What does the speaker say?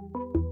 you